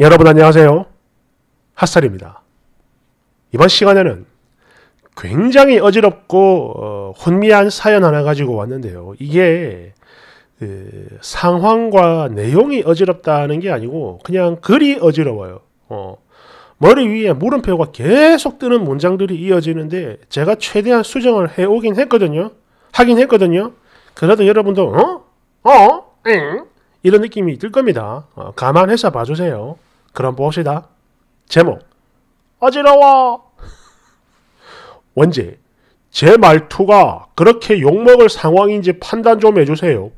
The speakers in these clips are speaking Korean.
여러분 안녕하세요. 핫살입니다. 이번 시간에는 굉장히 어지럽고 어, 혼미한 사연 하나 가지고 왔는데요. 이게 그 상황과 내용이 어지럽다는 게 아니고 그냥 글이 어지러워요. 어, 머리 위에 물음표가 계속 뜨는 문장들이 이어지는데 제가 최대한 수정을 해오긴 했거든요. 하긴 했거든요. 그래도 여러분도 어? 어? 응? 이런 느낌이 들 겁니다. 어, 감안해서 봐주세요. 그럼 봅시다. 제목 어지러워 원제 제 말투가 그렇게 욕먹을 상황인지 판단 좀 해주세요.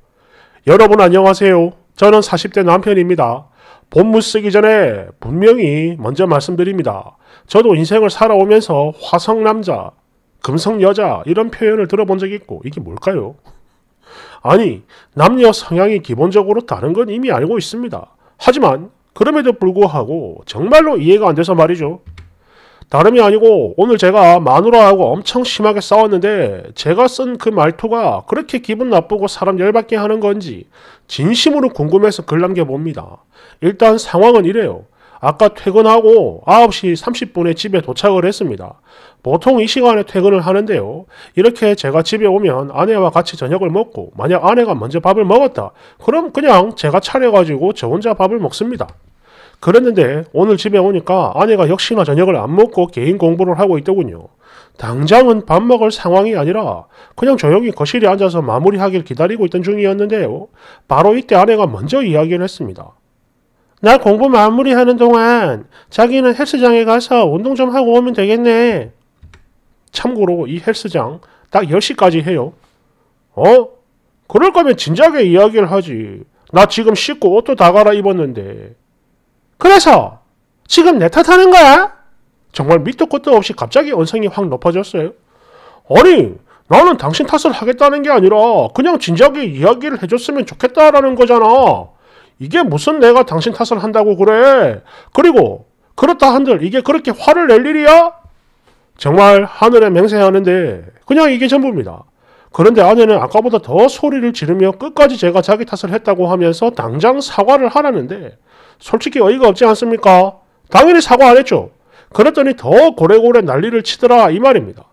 여러분 안녕하세요. 저는 40대 남편입니다. 본문 쓰기 전에 분명히 먼저 말씀드립니다. 저도 인생을 살아오면서 화성 남자, 금성 여자 이런 표현을 들어본 적이 있고 이게 뭘까요? 아니 남녀 성향이 기본적으로 다른 건 이미 알고 있습니다. 하지만 그럼에도 불구하고 정말로 이해가 안 돼서 말이죠. 다름이 아니고 오늘 제가 마누라하고 엄청 심하게 싸웠는데 제가 쓴 그 말투가 그렇게 기분 나쁘고 사람 열받게 하는 건지 진심으로 궁금해서 글 남겨봅니다. 일단 상황은 이래요. 아까 퇴근하고 9시 30분에 집에 도착을 했습니다. 보통 이 시간에 퇴근을 하는데요. 이렇게 제가 집에 오면 아내와 같이 저녁을 먹고 만약 아내가 먼저 밥을 먹었다. 그럼 그냥 제가 차려가지고 저 혼자 밥을 먹습니다. 그랬는데 오늘 집에 오니까 아내가 역시나 저녁을 안 먹고 개인 공부를 하고 있더군요. 당장은 밥 먹을 상황이 아니라 그냥 조용히 거실에 앉아서 마무리하길 기다리고 있던 중이었는데요. 바로 이때 아내가 먼저 이야기를 했습니다. 나 공부 마무리하는 동안 자기는 헬스장에 가서 운동 좀 하고 오면 되겠네. 참고로 이 헬스장 딱 10시까지 해요. 어? 그럴 거면 진작에 이야기를 하지. 나 지금 씻고 옷도 다 갈아입었는데. 그래서 지금 내 탓하는 거야? 정말 밑도 끝도 없이 갑자기 언성이 확 높아졌어요. 아니, 나는 당신 탓을 하겠다는 게 아니라 그냥 진작에 이야기를 해줬으면 좋겠다라는 거잖아. 이게 무슨 내가 당신 탓을 한다고 그래. 그리고 그렇다 한들 이게 그렇게 화를 낼 일이야? 정말 하늘에 맹세하는데 그냥 이게 전부입니다. 그런데 아내는 아까보다 더 소리를 지르며 끝까지 제가 자기 탓을 했다고 하면서 당장 사과를 하라는데 솔직히 어이가 없지 않습니까? 당연히 사과 안 했죠. 그랬더니 더 고래고래 난리를 치더라 이 말입니다.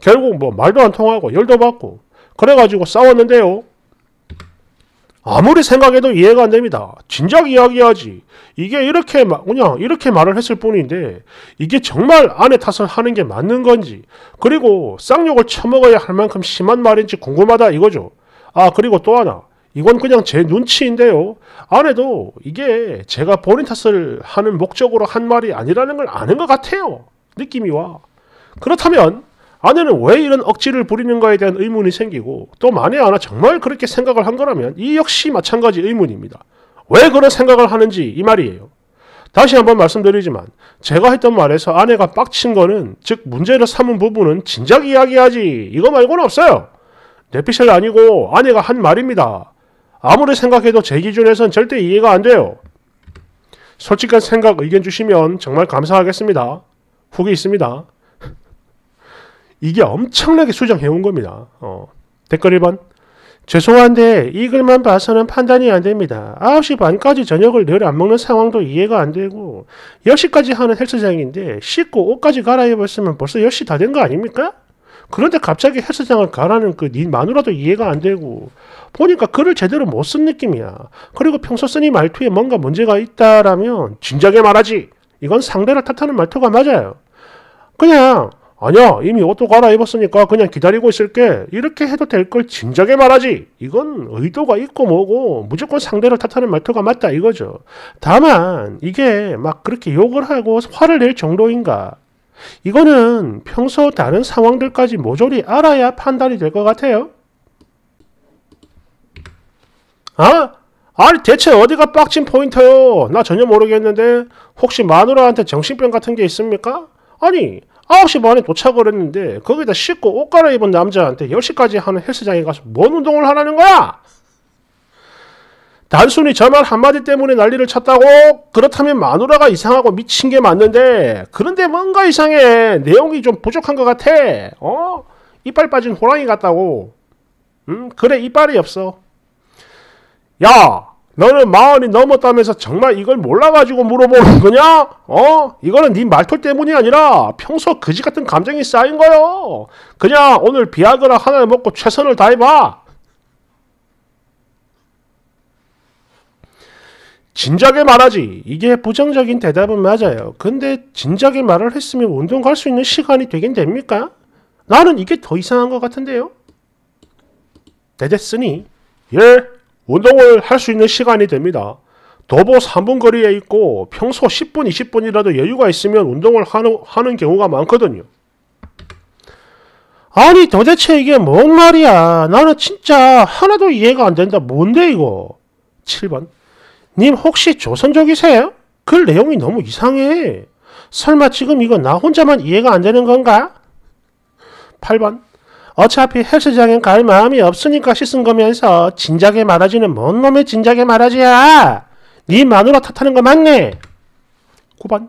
결국 뭐 말도 안 통하고 열도 받고 그래가지고 싸웠는데요. 아무리 생각해도 이해가 안 됩니다. 진작 이야기하지. 이게 이렇게 그냥 이렇게 말을 했을 뿐인데 이게 정말 아내 탓을 하는 게 맞는 건지 그리고 쌍욕을 처먹어야 할 만큼 심한 말인지 궁금하다 이거죠. 아 그리고 또 하나 이건 그냥 제 눈치인데요. 아내도 이게 제가 본인 탓을 하는 목적으로 한 말이 아니라는 걸 아는 것 같아요. 느낌이 와. 그렇다면 아내는 왜 이런 억지를 부리는가에 대한 의문이 생기고 또 만에 하나 정말 그렇게 생각을 한 거라면 이 역시 마찬가지 의문입니다. 왜 그런 생각을 하는지 이 말이에요. 다시 한번 말씀드리지만 제가 했던 말에서 아내가 빡친 거는 즉 문제를 삼은 부분은 진작 이야기하지 이거 말고는 없어요. 내피셜 아니고 아내가 한 말입니다. 아무리 생각해도 제 기준에선 절대 이해가 안 돼요. 솔직한 생각 의견 주시면 정말 감사하겠습니다. 후기 있습니다. 이게 엄청나게 수정해온 겁니다. 어, 댓글 1번. 죄송한데 이 글만 봐서는 판단이 안 됩니다. 9시 반까지 저녁을 늘 안 먹는 상황도 이해가 안 되고 10시까지 하는 헬스장인데 씻고 옷까지 갈아입었으면 벌써 10시 다 된 거 아닙니까? 그런데 갑자기 헬스장을 가라는 그니 마누라도 이해가 안 되고 보니까 글을 제대로 못 쓴 느낌이야. 그리고 평소 쓰니 말투에 뭔가 문제가 있다라면 진작에 말하지. 이건 상대를 탓하는 말투가 맞아요. 그냥 아니야 이미 옷도 갈아입었으니까 그냥 기다리고 있을게. 이렇게 해도 될 걸 진작에 말하지. 이건 의도가 있고 뭐고 무조건 상대를 탓하는 말투가 맞다 이거죠. 다만 이게 막 그렇게 욕을 하고 화를 낼 정도인가? 이거는 평소 다른 상황들까지 모조리 알아야 판단이 될 것 같아요. 아? 아니 대체 어디가 빡친 포인트요? 나 전혀 모르겠는데 혹시 마누라한테 정신병 같은 게 있습니까? 아니 9시 반에 도착을 했는데 거기다 씻고 옷 갈아입은 남자한테 10시까지 하는 헬스장에 가서 뭔 운동을 하라는 거야? 단순히 저 말 한마디 때문에 난리를 쳤다고? 그렇다면 마누라가 이상하고 미친 게 맞는데 그런데 뭔가 이상해 내용이 좀 부족한 것 같아 어? 이빨 빠진 호랑이 같다고 음 그래 이빨이 없어 야 너는 마흔이 넘었다면서 정말 이걸 몰라가지고 물어보는 거냐? 어? 이거는 네 말투 때문이 아니라 평소 그지 같은 감정이 쌓인 거요. 그냥 오늘 비아그라 하나를 먹고 최선을 다해봐. 진작에 말하지. 이게 부정적인 대답은 맞아요. 근데 진작에 말을 했으면 운동 갈 수 있는 시간이 되긴 됩니까? 나는 이게 더 이상한 것 같은데요. 대됐으니 예, 운동을 할 수 있는 시간이 됩니다. 도보 3분 거리에 있고 평소 10분, 20분이라도 여유가 있으면 운동을 하는, 하는 경우가 많거든요. 아니 도대체 이게 뭔 말이야. 나는 진짜 하나도 이해가 안 된다. 뭔데 이거? 7번. 님 혹시 조선족이세요? 글 내용이 너무 이상해. 설마 지금 이거 나 혼자만 이해가 안 되는 건가? 8번. 어차피 헬스장엔 갈 마음이 없으니까 씻은 거면서 진작에 말하지는 뭔 놈의 진작에 말하지야. 네 마누라 탓하는 거 맞네. 9번.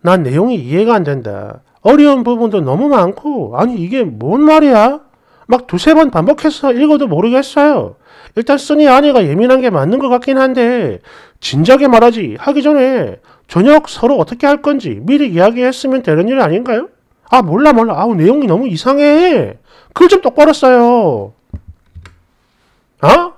난 내용이 이해가 안 된다. 어려운 부분도 너무 많고 아니 이게 뭔 말이야? 막 두세 번 반복해서 읽어도 모르겠어요. 일단 쓰니 아내가 예민한 게 맞는 것 같긴 한데 진작에 말하지 하기 전에 저녁 서로 어떻게 할 건지 미리 이야기했으면 되는 일 아닌가요? 아 몰라 몰라 아우 내용이 너무 이상해 글좀 똑바로 써요 어?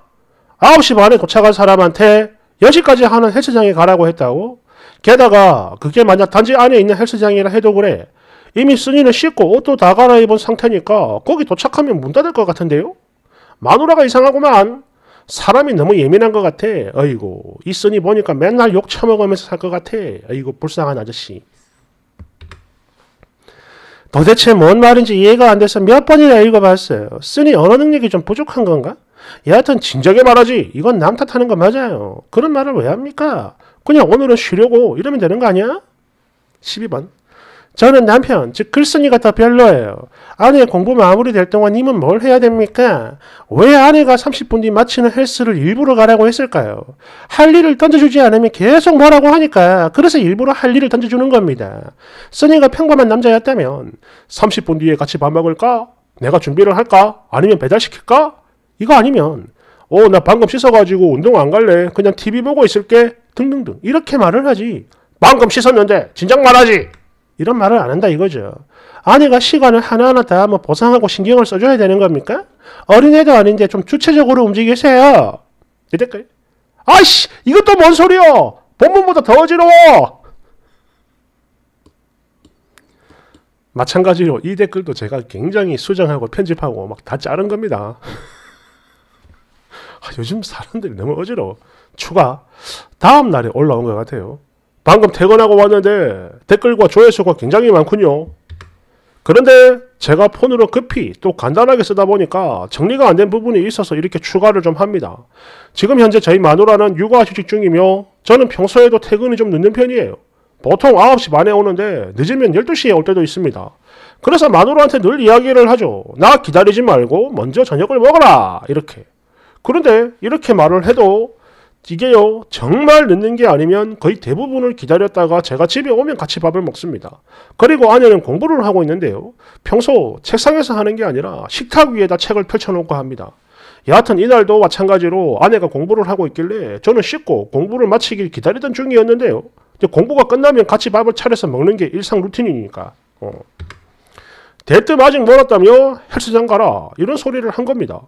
9시 반에 도착할 사람한테 10시까지 하는 헬스장에 가라고 했다고? 게다가 그게 만약 단지 안에 있는 헬스장이라 해도 그래 이미 쓰니는 씻고 옷도 다 갈아입은 상태니까 거기 도착하면 문 닫을 것 같은데요? 마누라가 이상하구만. 사람이 너무 예민한 것 같아. 어이고 이 쓰니 보니까 맨날 욕 처먹으면서 살 것 같아. 어이고 불쌍한 아저씨. 도대체 뭔 말인지 이해가 안 돼서 몇 번이나 읽어봤어요. 쓰니 언어 능력이 좀 부족한 건가? 여하튼 진작에 말하지. 이건 남 탓하는 거 맞아요. 그런 말을 왜 합니까? 그냥 오늘은 쉬려고 이러면 되는 거 아니야? 12번. 저는 남편, 즉 글쓴이가 더 별로예요. 아내 공부 마무리될 동안 님은 뭘 해야 됩니까? 왜 아내가 30분 뒤 마치는 헬스를 일부러 가라고 했을까요? 할 일을 던져주지 않으면 계속 뭐라고 하니까 그래서 일부러 할 일을 던져주는 겁니다. 써니가 평범한 남자였다면 30분 뒤에 같이 밥 먹을까? 내가 준비를 할까? 아니면 배달시킬까? 이거 아니면 어, 나 방금 씻어가지고 운동 안 갈래. 그냥 TV 보고 있을게. 등등등. 이렇게 말을 하지. 방금 씻었는데 진작 말하지. 이런 말을 안 한다 이거죠. 아내가 시간을 하나하나 다 뭐 보상하고 신경을 써줘야 되는 겁니까? 어린애도 아닌데 좀 주체적으로 움직이세요. 이 댓글. 아이씨, 이것도 뭔 소리요? 본문보다 더 어지러워! 마찬가지로 이 댓글도 제가 굉장히 수정하고 편집하고 막 다 자른 겁니다. 아, 요즘 사람들이 너무 어지러워. 추가 다음 날에 올라온 것 같아요. 방금 퇴근하고 왔는데 댓글과 조회수가 굉장히 많군요. 그런데 제가 폰으로 급히 또 간단하게 쓰다 보니까 정리가 안 된 부분이 있어서 이렇게 추가를 좀 합니다. 지금 현재 저희 마누라는 육아휴직 중이며 저는 평소에도 퇴근이 좀 늦는 편이에요. 보통 9시 반에 오는데 늦으면 12시에 올 때도 있습니다. 그래서 마누라한테 늘 이야기를 하죠. 나 기다리지 말고 먼저 저녁을 먹어라. 이렇게. 그런데 이렇게 말을 해도 이게요 정말 늦는 게 아니면 거의 대부분을 기다렸다가 제가 집에 오면 같이 밥을 먹습니다. 그리고 아내는 공부를 하고 있는데요. 평소 책상에서 하는 게 아니라 식탁 위에다 책을 펼쳐놓고 합니다. 여하튼 이날도 마찬가지로 아내가 공부를 하고 있길래 저는 씻고 공부를 마치길 기다리던 중이었는데요. 공부가 끝나면 같이 밥을 차려서 먹는 게 일상 루틴이니까. 어. 대뜸 아직 멀었다며 헬스장 가라 이런 소리를 한 겁니다.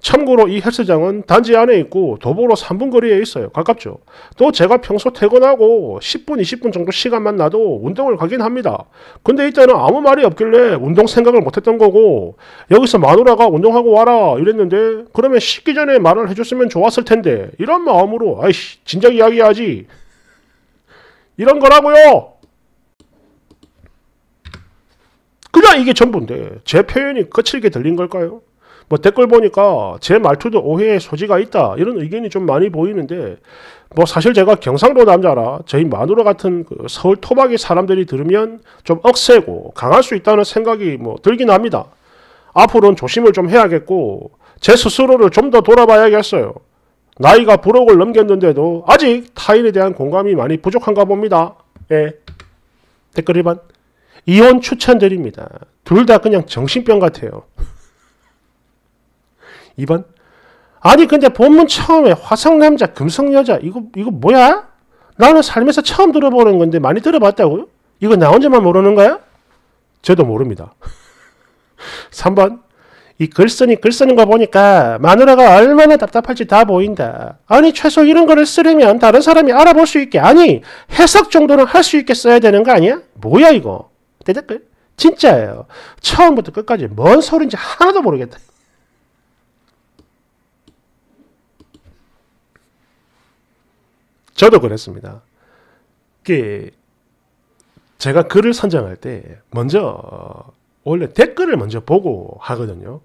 참고로 이 헬스장은 단지 안에 있고 도보로 3분 거리에 있어요. 가깝죠. 또 제가 평소 퇴근하고 10분, 20분 정도 시간만 나도 운동을 가긴 합니다. 근데 이때는 아무 말이 없길래 운동 생각을 못했던 거고 여기서 마누라가 운동하고 와라 이랬는데 그러면 씻기 전에 말을 해줬으면 좋았을 텐데 이런 마음으로 아이씨 진작 이야기하지 이런 거라고요. 그냥 이게 전부인데 제 표현이 거칠게 들린 걸까요? 뭐 댓글 보니까 제 말투도 오해의 소지가 있다 이런 의견이 좀 많이 보이는데 뭐 사실 제가 경상도 남자라 저희 마누라 같은 그 서울 토박이 사람들이 들으면 좀 억세고 강할 수 있다는 생각이 뭐 들긴 합니다. 앞으로는 조심을 좀 해야겠고 제 스스로를 좀 더 돌아봐야겠어요. 나이가 부록을 넘겼는데도 아직 타인에 대한 공감이 많이 부족한가 봅니다. 예. 댓글 1번. 이혼 추천드립니다. 둘 다 그냥 정신병 같아요. 2번 아니 근데 본문 처음에 화성 남자 금성 여자 이거 이거 뭐야? 나는 살면서 처음 들어보는 건데 많이 들어봤다고요? 이거 나 혼자만 모르는 거야? 저도 모릅니다. 3번 이 글쓰니 글 쓰는 거 보니까 마누라가 얼마나 답답할지 다 보인다. 아니 최소 이런 거를 쓰려면 다른 사람이 알아볼 수 있게 아니 해석 정도는 할 수 있게 써야 되는 거 아니야? 뭐야 이거? 대댓글 진짜예요. 처음부터 끝까지 뭔 소린지 하나도 모르겠다. 저도 그랬습니다. 그 제가 글을 선정할 때 먼저 원래 댓글을 먼저 보고 하거든요.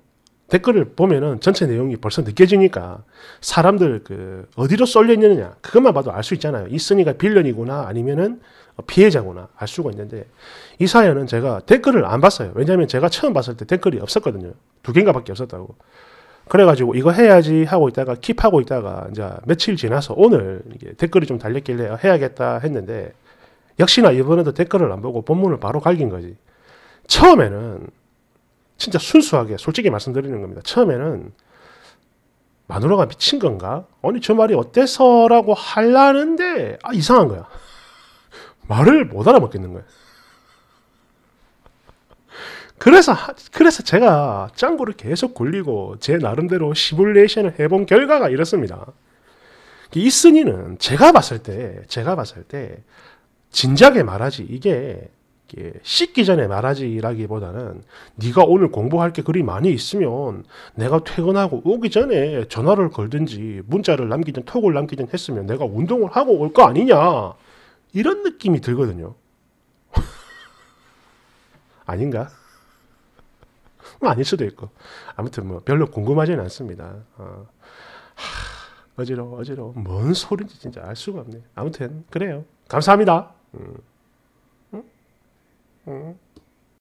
댓글을 보면은 전체 내용이 벌써 느껴지니까 사람들 그 어디로 쏠려 있느냐 그것만 봐도 알 수 있잖아요. 이 쓴이가 빌런이구나 아니면은 피해자구나 알 수가 있는데 이 사연은 제가 댓글을 안 봤어요. 왜냐하면 제가 처음 봤을 때 댓글이 없었거든요. 두 개인가밖에 없었다고. 그래가지고 이거 해야지 하고 있다가 킵하고 있다가 이제 며칠 지나서 오늘 댓글이 좀 달렸길래 해야겠다 했는데 역시나 이번에도 댓글을 안 보고 본문을 바로 갈긴 거지. 처음에는 진짜 순수하게 솔직히 말씀드리는 겁니다. 처음에는 마누라가 미친 건가? 아니 저 말이 어때서라고 할라는데 아 이상한 거야. 말을 못 알아먹겠는 거야. 그래서 그래서 제가 짱구를 계속 굴리고 제 나름대로 시뮬레이션을 해본 결과가 이렇습니다. 이 쓴이는 제가 봤을 때 제가 봤을 때 진작에 말하지 이게 씻기 전에 말하지라기보다는 네가 오늘 공부할 게 그리 많이 있으면 내가 퇴근하고 오기 전에 전화를 걸든지 문자를 남기든 톡을 남기든 했으면 내가 운동을 하고 올 거 아니냐 이런 느낌이 들거든요. 아닌가? 뭐 아닐 수도 있고 아무튼 뭐 별로 궁금하지는 않습니다. 어. 하, 어지러워 어지러워 뭔 소린지 진짜 알 수가 없네. 아무튼 그래요. 감사합니다. 음. 음. 음.